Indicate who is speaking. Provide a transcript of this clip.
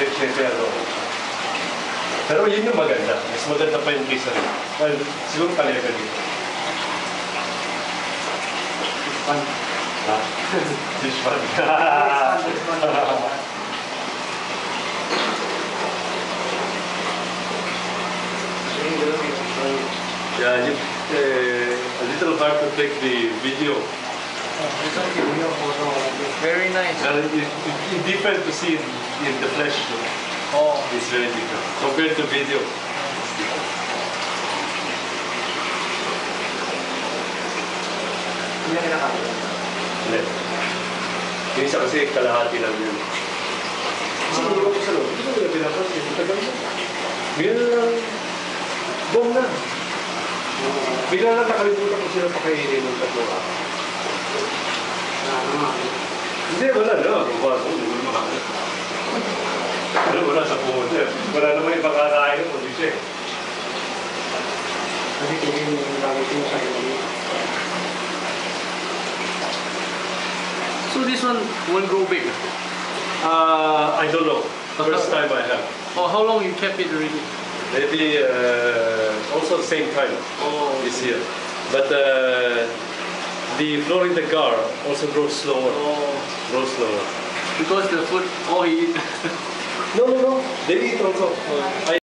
Speaker 1: Pero, pero yun yung maganda. Mas maganda pa yung kaysa rin. Well, siguro talaga dito.
Speaker 2: Fun.
Speaker 1: Ha? Fish fun. Yeah, you, uh, a little hard to take the video.
Speaker 2: Very nice.
Speaker 1: Well, it, it, it's different to see in, in the flesh. though.
Speaker 2: Oh,
Speaker 1: It's very different compared to video.
Speaker 2: hindi na.
Speaker 1: Hindi. Yung isa kasi kalahati lang yun. Hindi ko sa loob. Hindi ko nila pinapansin. Ang tagal mo. Na lang. Boom na. Bigla lang nakalimutan ko sila pakainin ng tatlo. Hindi, wala na. Wala na. Hindi mo. Ano, wala sa pumunta. Wala naman yung makakain mo. Hindi siya.
Speaker 2: Kasi tingin mo yung gamit mo sa iyo.
Speaker 3: So this one won't grow big.
Speaker 1: Uh, I don't know. First time I have.
Speaker 3: Or how long you kept it already?
Speaker 1: Maybe uh, also the same time
Speaker 3: Oh,
Speaker 1: this year. But uh, the Florida gar also grows slower.
Speaker 3: oh,
Speaker 1: Grows slower.
Speaker 3: because the food all he eat.
Speaker 1: No, no, no. They eat also. Uh, I